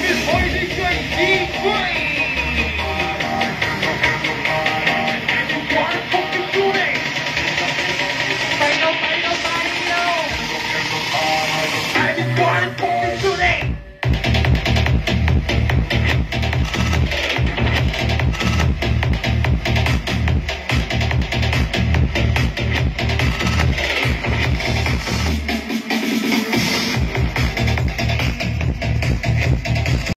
Missões em Cantinho.